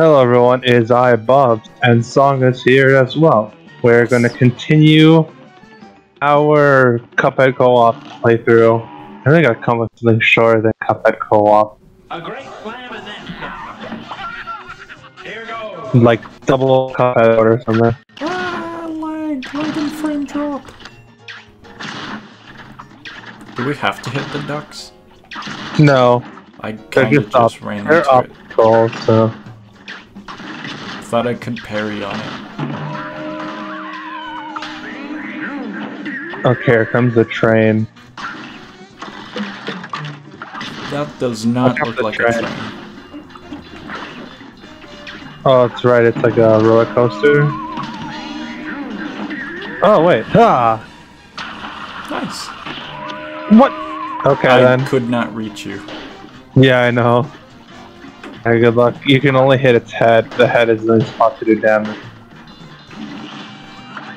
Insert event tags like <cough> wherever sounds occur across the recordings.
Hello everyone, it is I, Bubs, and Song is here as well. We're going to continue our Cuphead co-op playthrough. I think I come with something shorter than Cuphead co-op. A great slam and then Here goes. Like double Cuphead or something. Ah, lag, lag frame drop. Do we have to hit the ducks? No, I they're kinda just up. just ran They're into up it. goals, so. Thought I could parry on it. Okay, here comes the train. That does not look like a train. train. Oh, that's right, it's like a roller coaster. Oh, wait. Ah! Nice. What? Okay, I then. could not reach you. Yeah, I know. Hey, good luck. You can only hit its head. The head is the spot to do damage.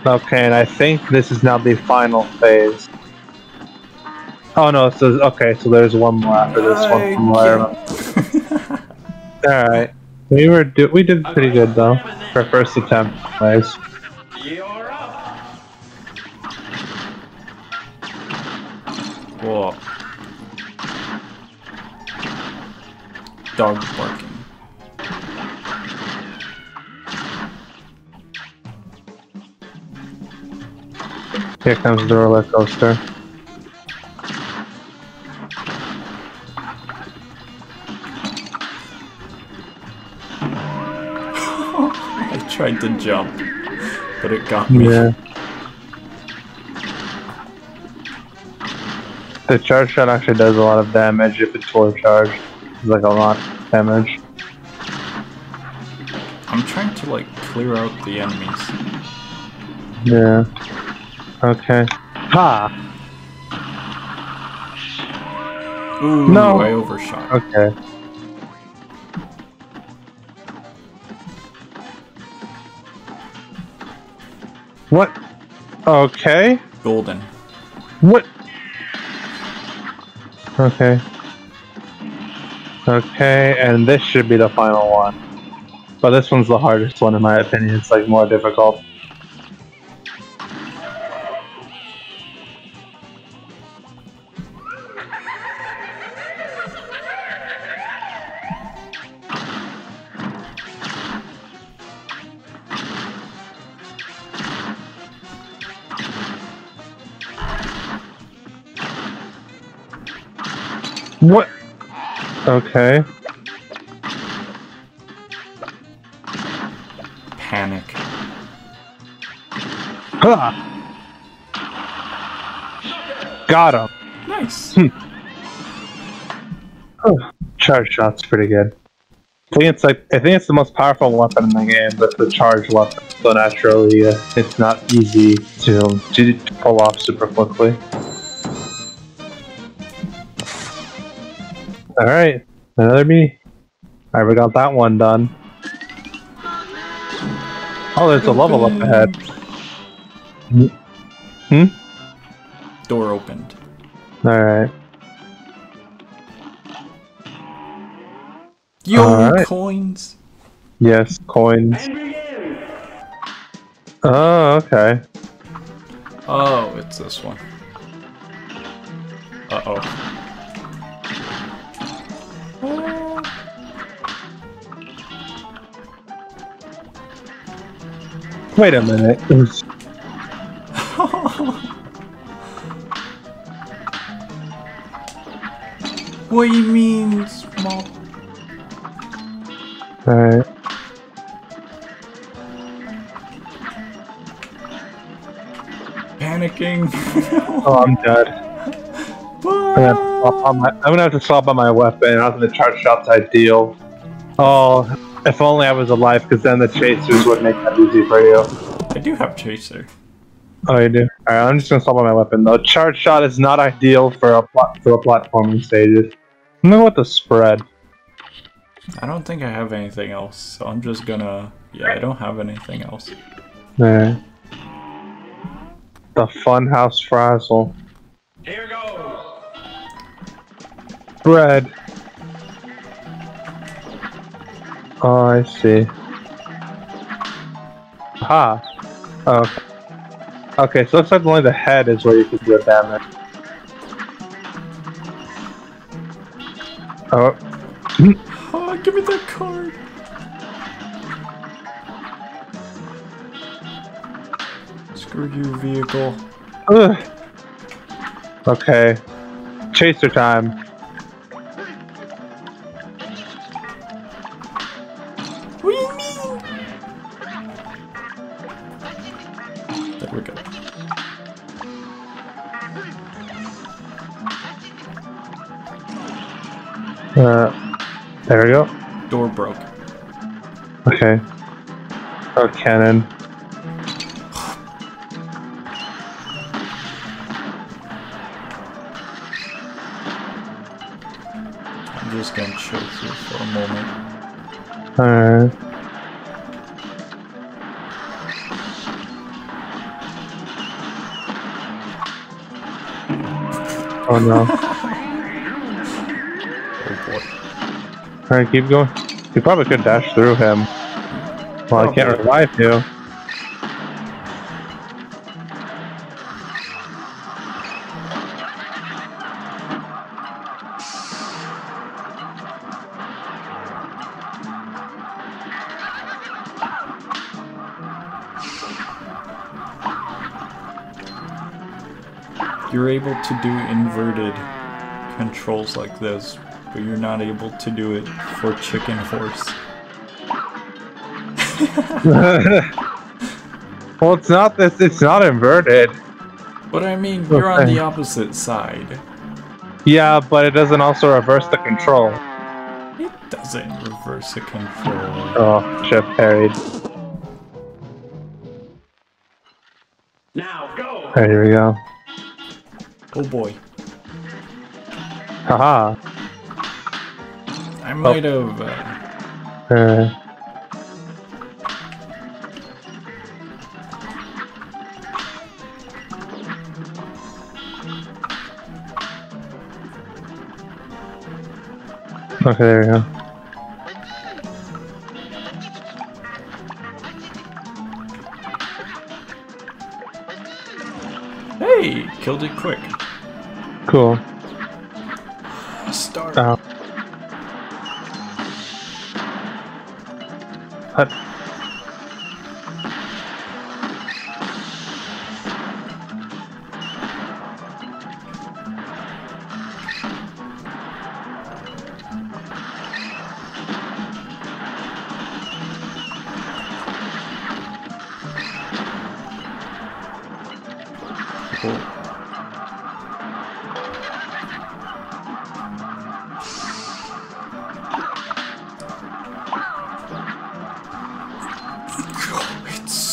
Okay, and I think this is now the final phase. Oh no, so okay, so there's one more after this one. From what I. All right, we were do we did pretty good though for first attempt. guys. You're up. Whoa. Dog barking. Here comes the roller coaster. <laughs> I tried to jump, but it got me. Yeah. The charge shot actually does a lot of damage if it's full charge. It's like a lot of damage. I'm trying to like clear out the enemies. Yeah. Okay. Ha! Ooh, No. I overshot. Okay. What? Okay. Golden. What? Okay. Okay, and this should be the final one. But this one's the hardest one in my opinion. It's like more difficult. What? Okay. Panic. Ha! Got him. Nice. Charge shot's pretty good. I think it's like I think it's the most powerful weapon in the game, but the charge weapon. So naturally, uh, it's not easy to to pull off super quickly. All right, another me. All right, we got that one done. Oh, there's a level up ahead. Hmm. Door opened. All right. Yo, Alright. coins. Yes, coins. Oh, okay. Oh, it's this one. Uh oh. Oh. Wait a minute. <laughs> What do you mean, small? All right. Panicking. <laughs> Oh, I'm dead. My, I'm gonna have to swap on my weapon. I was gonna charge shots ideal. Oh, if only I was alive, because then the chasers would make that easy for you. I do have chaser. Oh, you do. All right, I'm just gonna swap on my weapon though. Charge shot is not ideal for a plot for a platforming stages. I'm gonna go with the spread. I don't think I have anything else, so I'm just gonna. Yeah, I don't have anything else. Alright. The Funhouse Frazzle. Bread. Oh, I see. Aha. Oh, okay. Okay, so looks like only the head is where you can do damage. Oh, Oh, give me that card. Screw you, vehicle. ugh. Okay. Chaser time. Okay. Oh, cannon. I'm just gonna chill here for a moment. Alright. Oh no. Oh <laughs> boy. Alright, keep going. You probably could dash through him. Well, I can't revive you. You're able to do inverted controls like this, but you're not able to do it for chicken horse. <laughs> well, it's not this. It's not inverted. But I mean, you're on the opposite side. Yeah, but it doesn't also reverse the control. It doesn't reverse a control. Oh, should have parried. Now go. Alright, here we go. Oh boy. Haha. I might have. Uh, Uh, okay, there we go. hey! Killed it quick. Cool. Start. Ow. Hut.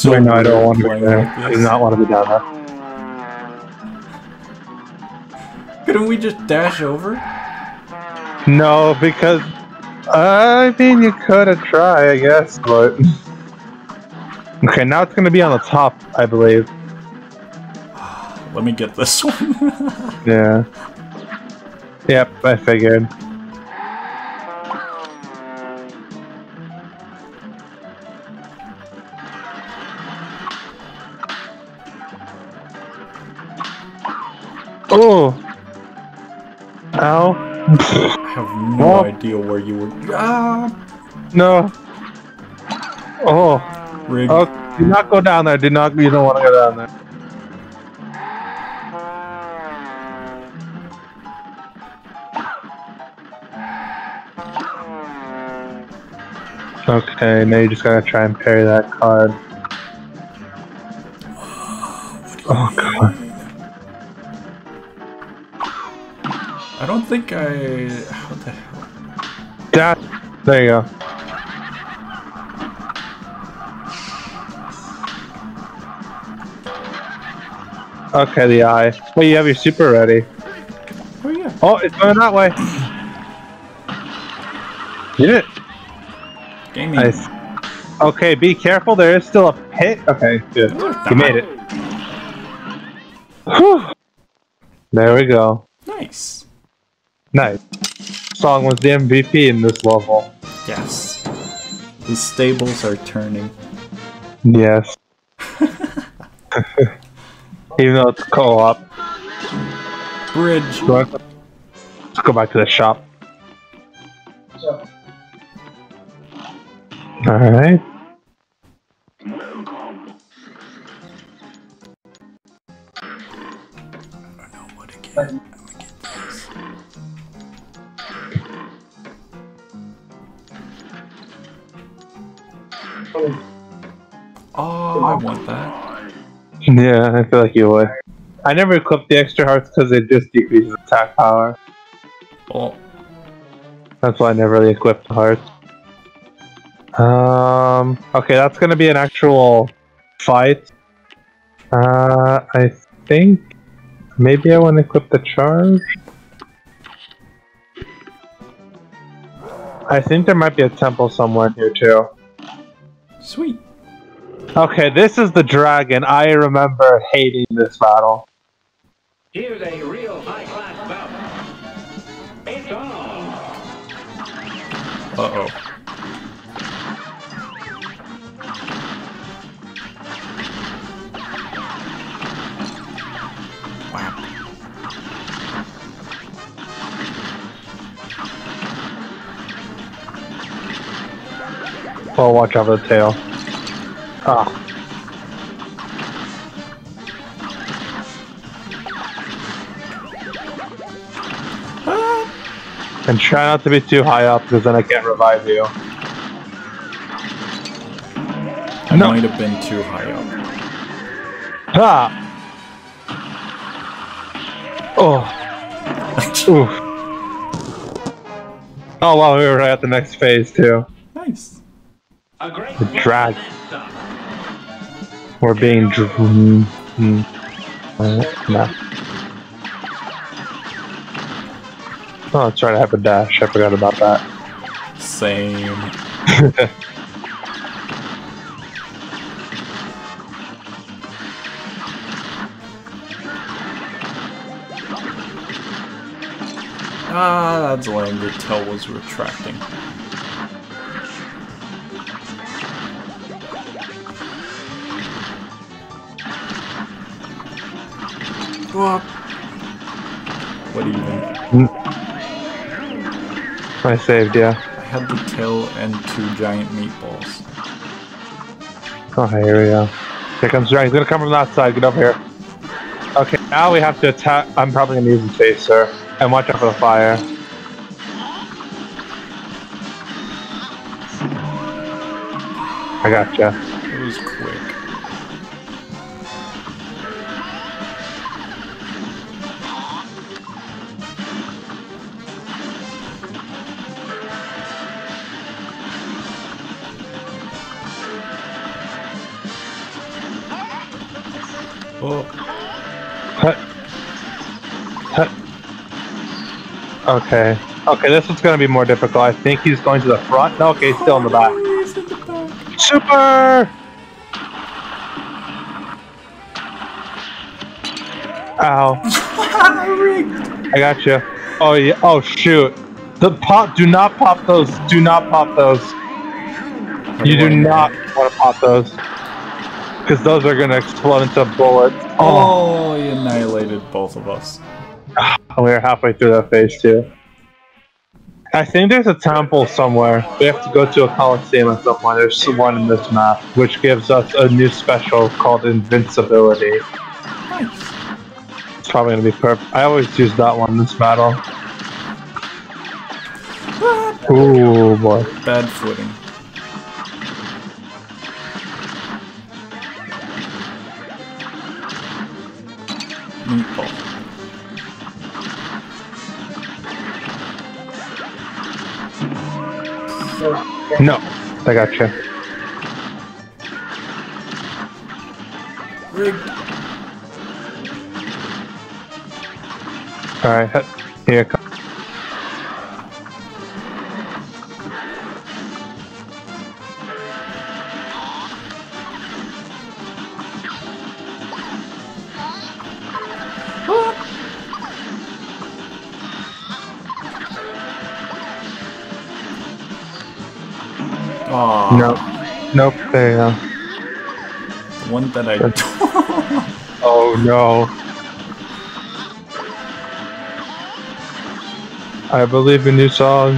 So Wait, no, I don't want to be there. like I do not want to be down there. Couldn't we just dash over? No, because I mean you could have tried, I guess, but <laughs> okay. Now it's gonna be on the top, I believe. Let me get this <laughs> one. Yeah. Yep, I figured. Oh. Ow. I have no Oh. idea where you were. Ah! No. Oh. Rig. Oh, do not go down there. Do not. You don't want to go down there. Okay, now you just gotta try and parry that card. Think I. How the hell? That. There you go. Okay, the eye. Wait, you have your super ready. Oh yeah. Oh, it's going that way. You did it. Gaming. Nice. Okay, be careful. There is still a pit. Okay, good. You made it. Whew. There we go. Nice. Nice. Song was the MVP in this level. Yes. The stables are turning. Yes. <laughs> Even though it's co-op. Bridge. Let's go back to the shop. Alright. What again? Oh, I want that. Yeah, I feel like you would. I never equipped the extra hearts because it just decreases attack power. Oh, That's why I never really equipped the hearts. Um. Okay, that's gonna be an actual fight. Uh, I think maybe I want to equip the charge. I think there might be a temple somewhere here too. sweet. Okay, this is the dragon. I remember hating this battle. Here's a real high-class bout. It's on. Uh oh. Wow. Oh, watch out for the tail. Ah. And try not to be too high up because then I can't revive you. I No. might have been too high up. Ah! Oh. <laughs> Oof. Oh wow, we were right at the next phase too. nice. A great The drag. Stop. We're being dr- mm, mm. Uh, no. Oh, that's right, I have a dash. I forgot about that. Same. <laughs> Ah, that's when the tail was retracting. What? do you even? Hmm. I saved, yeah. I had the tail and two giant meatballs. Oh, here we go. Here comes Dragon. He's gonna come from that side. Get up here. Okay, now we have to attack. I'm probably gonna use the chaser. And watch out for the fire. I gotcha. Okay. Okay, this one's gonna be more difficult. I think he's going to the front. No, okay, he's still in the back. he's in the back. Super! Ow. I got you. Oh yeah. Oh shoot. The pop. Do not pop those. Do not pop those. You do not want to pop those. Because those are gonna explode into bullets. Oh. Oh, he annihilated both of us. <sighs> <laughs> We are halfway through that phase too. I think there's a temple somewhere. We have to go to a coliseum at some point. There's one in this map, which gives us a new special called invincibility. It's probably gonna be perfect. I always use that one in this battle. Ooh boy. Bad footing. Meatball. No, I got you. Rigged. All right, here comes. Nope. Nope. There you go. one that I. <laughs> Oh no. I believe in you, song.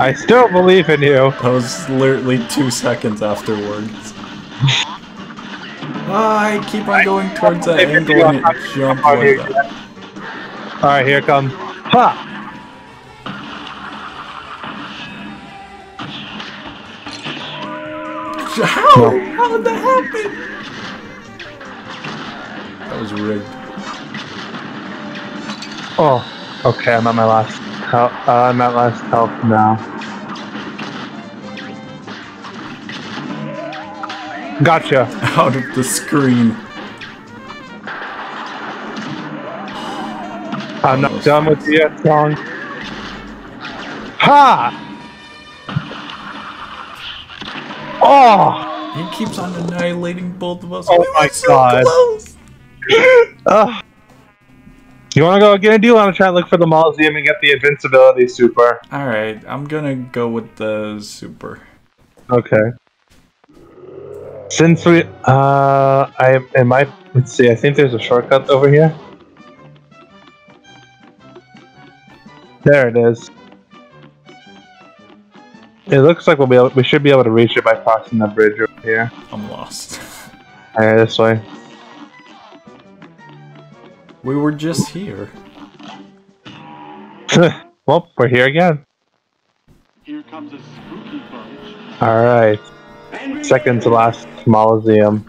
I still believe in you. That was literally two seconds afterwards. <laughs> I keep on going towards that If angle and it are- jumped like that. Alright, here it comes. Ha! How? How did that happen? That was rigged. Oh, okay, I'm at my last health. Uh, I'm at last health now. Gotcha. <laughs> Out of the screen. I'm not done with you yet, song. Ha! Oh! He keeps on annihilating both of us. Oh We were my so God. close. Ugh. You wanna go get a deal? Wanna try and look for the Mausoleum and get the invincibility super? Alright, I'm gonna go with the super. Okay. Since we, uh, I, am I, let's see, I think there's a shortcut over here. There it is. It looks like we'll be able, we should be able to reach it by crossing the bridge over here. I'm lost. Alright, this way. We were just here. <laughs> well, we're here again. Here comes a spooky bunch. Alright. Second to last Mausoleum.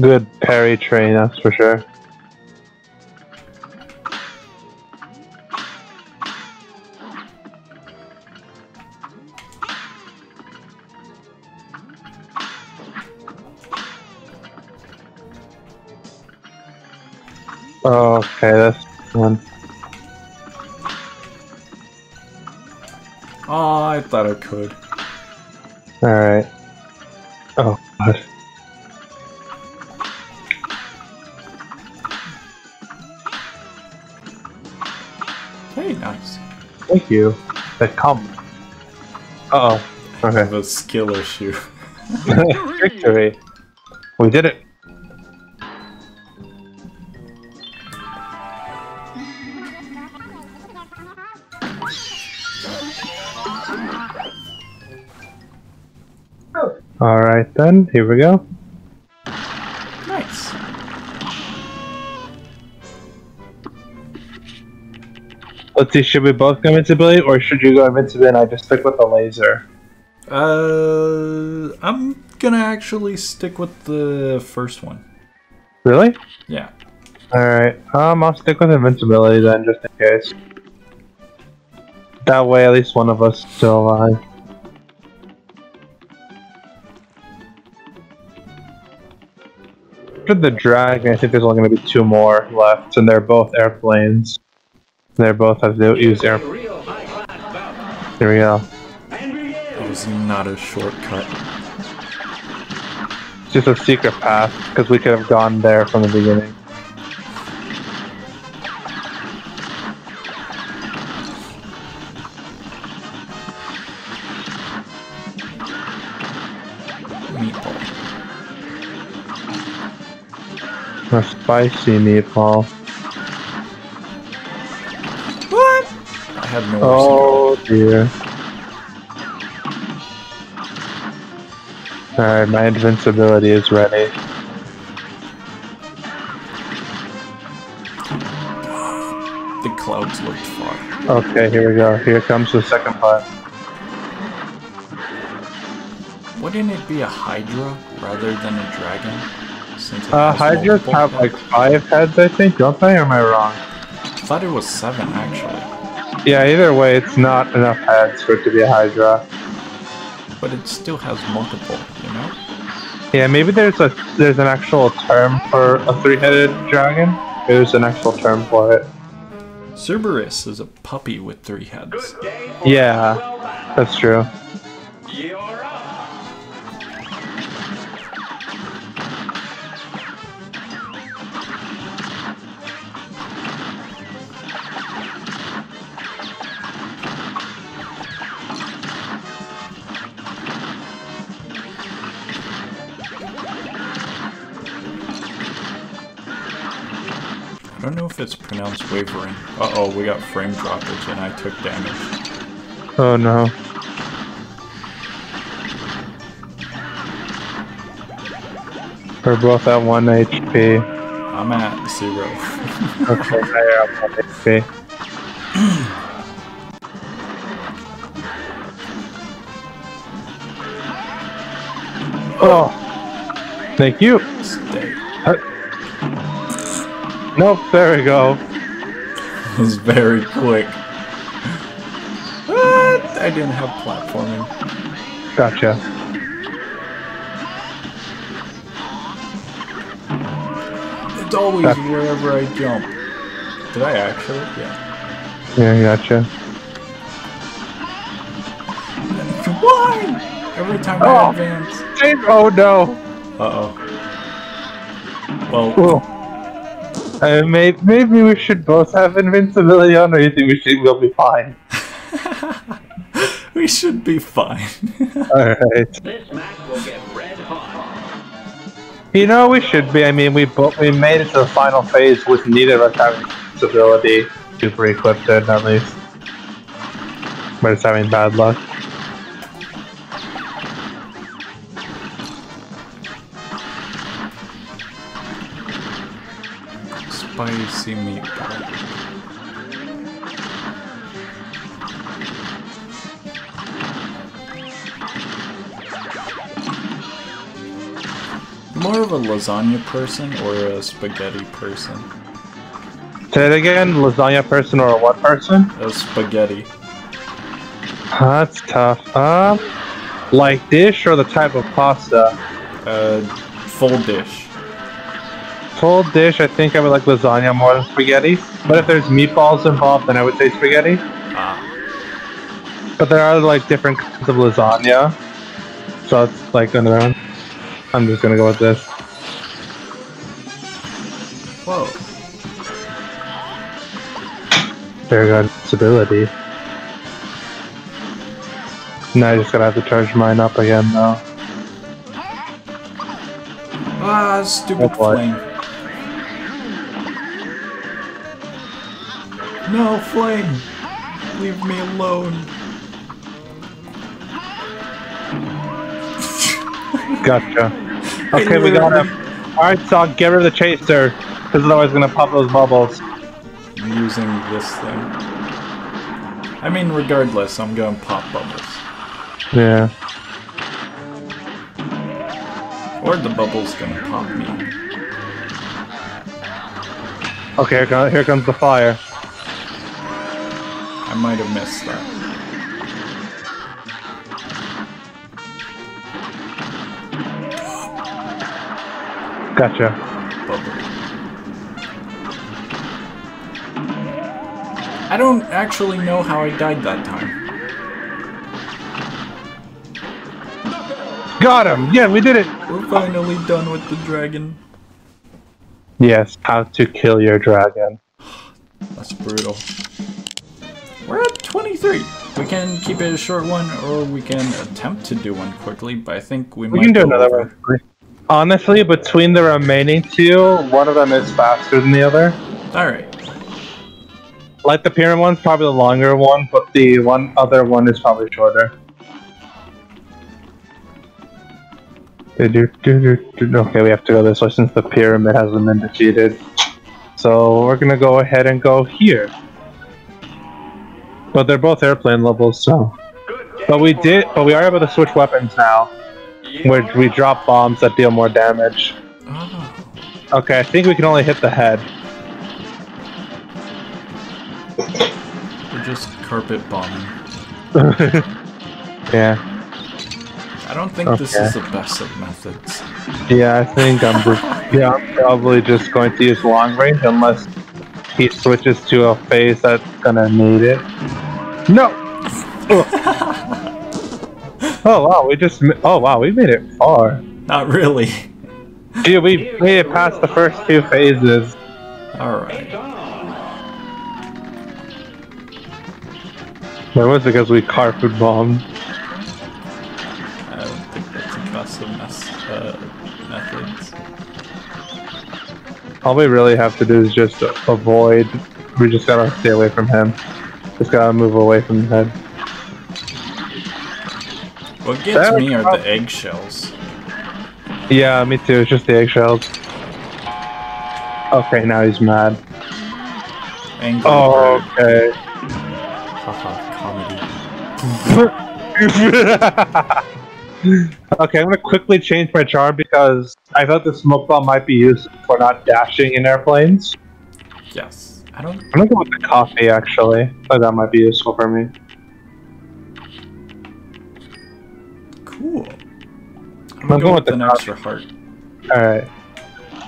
Good parry train, that's for sure. Oh, okay, that's one. Oh, I thought I could. Alright. Oh, God. Thank you. The come. Uh oh. I Okay. have a skill issue. <laughs> Victory. We did it. Alright then, here we go. Let's see, should we both go invincibility or should you go invincibility and I just stick with the laser? Uh, I'm gonna actually stick with the first one. Really? Yeah. Alright, um, I'll stick with invincibility then, just in case. That way, at least one of us is still alive. For the dragon, I think there's only going to be two more left, and they're both airplanes. They both have to use air. real. Here we go. It was not a shortcut. It's just a secret path, because we could have gone there from the beginning. Meatball. A spicy meatball. Had no Oh dear. Alright, my invincibility is ready. The clouds looked far. Okay, here we go. Here comes the second part. Wouldn't it be a Hydra rather than a dragon? Since Uh, Hydras have like five heads, I think, don't they? Or am I wrong? I thought it was seven actually, Yeah, either way, it's not enough heads for it to be a Hydra. but it still has multiple. You know? Yeah, maybe there's a there's an actual term for a three-headed dragon. There's an actual term for it. Cerberus is a puppy with three heads. Good day. for Yeah. That's true. I don't know if it's pronounced wavering. Uh oh, we got frame droppage and I took damage. Oh no. We're both at 1 HP. I'm at zero. <laughs> Okay, I am 1 HP. Oh! Thank you! Nope, there we go. It was very quick. What? I didn't have platforming. Gotcha. It's always wherever I jump. Did I actually? Yeah. Yeah, gotcha. Why? Every time I Oh. advance. Oh no! Uh oh. Well, Whoa. Uh, may- maybe we should both have invincibility on, or you think we should? We'll be fine. <laughs> we should be fine. <laughs> All right. This match will get red hot. You know we should be. I mean, we both we made it to the final phase with neither of us having invincibility. Super equipped it at least. But it's having bad luck. Spicy meatball. More of a lasagna person or a spaghetti person? Say it again. Lasagna person or a what person? A spaghetti. That's tough. Um, like dish or the type of pasta. Uh, full dish. Full dish. I think I would like lasagna more than spaghetti. But if there's meatballs involved, then I would say spaghetti. Ah, But there are like different kinds of lasagna. So it's like another one. I'm just gonna go with this. whoa. Very good stability. Now I just gotta have to charge mine up again though. Ah, stupid flame. No, flame! Leave me alone. Gotcha. <laughs> Okay, we got him. Alright, so get rid of the chaser. Because otherwise gonna pop those bubbles. I'm using this thing. I mean, regardless, I'm gonna pop bubbles. Yeah. Or the bubble's gonna pop me. Okay, here comes the fire. I might have missed that. Gotcha. I don't actually know how I died that time. Got him! Yeah, we did it! We're finally done with the dragon. Yes, how to kill your dragon. That's brutal. We're at 23. We can keep it a short one, or we can attempt to do one quickly, but I think we, We might can do another over. one. Honestly, between the remaining two, one of them is faster than the other. Alright. Like the pyramid one's probably the longer one, but the one other one is probably shorter. Okay, we have to go this way since the pyramid hasn't been defeated. So we're gonna go ahead and go here. But they're both airplane levels, so. But we did, but we are able to switch weapons now, where we drop bombs that deal more damage. Oh. Okay, I think we can only hit the head. We're just carpet bombing. <laughs> yeah. I don't think this is the best of methods. Yeah, I think I'm just yeah, I'm probably just going to use long range unless he switches to a phase that's gonna need it. No. <laughs> Oh, oh wow, we just oh wow, we made it far. Not really. Gee, we made it past the first two phases. Alright. That was because we carpet bombed. All we really have to do is just avoid. We just gotta stay away from him. Just gotta move away from the head. What gets That- me are the eggshells. Yeah, me too. It's just the eggshells. Okay, now he's mad. Angry Oh, bird. okay. Haha, comedy. <laughs> okay, I'm gonna quickly change my charm because I thought the smoke bomb might be used for not dashing in airplanes. Yes. I don't. I'm gonna go with the coffee actually. I thought that might be useful for me. Cool. I'm I'm gonna go going with with an the extra heart. Alright.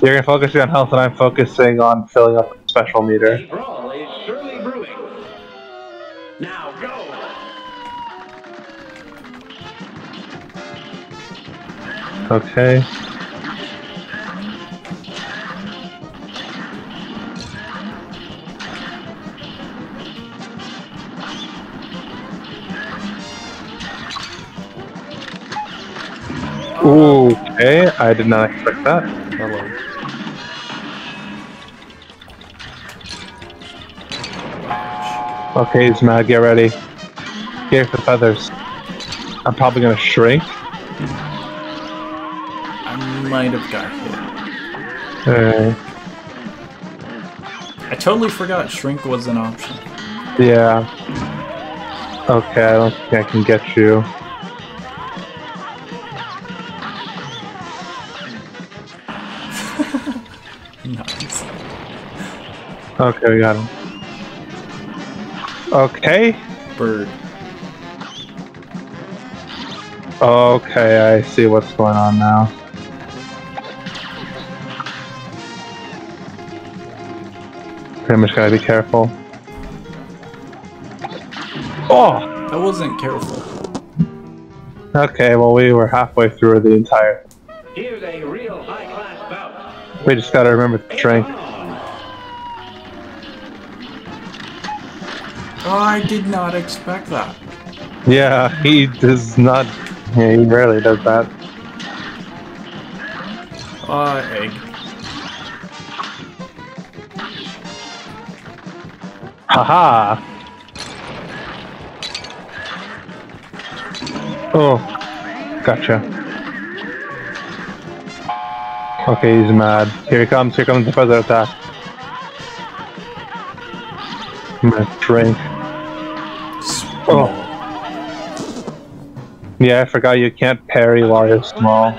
You're gonna focus on health and I'm focusing on filling up the special meter. A brawl is surely brewing. Now go. Okay. Ooh, okay, I did not expect that. Hello. Okay, he's mad, get ready. Here for feathers. I'm probably gonna shrink. I might have got hit. Alright. I totally forgot shrink was an option. Yeah. Okay, I don't think I can get you. Nice. Okay, we got him. Okay. Bird. Okay, I see what's going on now. Pretty much gotta be careful. Oh! I wasn't careful. Okay, well, we were halfway through the entire. Here's a real high-class bout. We just gotta remember the train. Oh, I did not expect that. Yeah, he does not. Yeah, he rarely does that. Uh, egg. Haha! Oh, gotcha. Okay, he's mad. Here he comes, here comes the further attack. I'm drink. Oh. Yeah, I forgot you can't parry while you're small.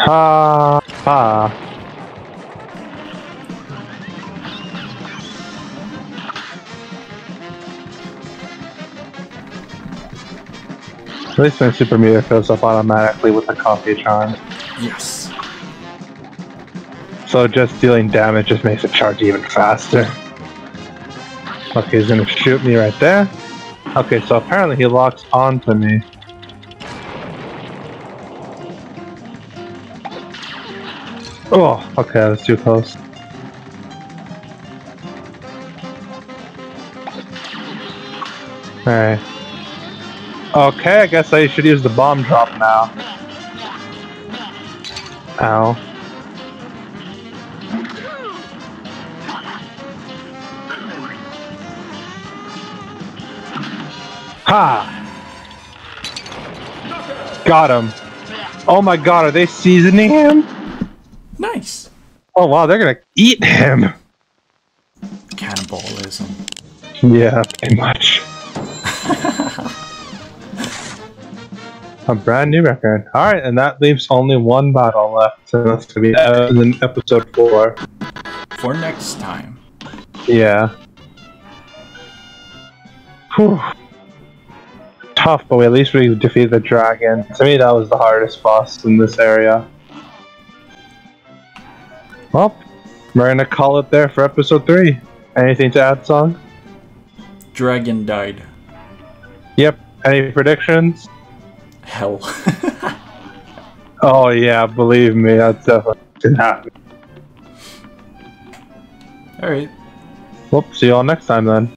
Ha ha. At least my super meter fills up automatically with the coffee charm. yes. So just dealing damage just makes it charge even faster. Okay, he's gonna shoot me right there. Okay, so apparently he locks onto me. Oh, okay, that's too close. Alright. Okay, I guess I should use the bomb drop now. Ow. Ha! Got him. Oh my god, are they seasoning him? Nice. Oh wow, they're gonna eat him. Cannibalism. Yeah, pretty much. A brand new record. Alright, and that leaves only one battle left. So that's gonna be uh, in episode four. For next time. Yeah. Whew. Tough, but at least we defeated the dragon. To me, that was the hardest boss in this area. Well, we're gonna call it there for episode three. Anything to add, Song? Dragon died. Yep. Any predictions? Hell. <laughs> Oh yeah, believe me, that's definitely gonna happen. Alright. Well, see you all next time then.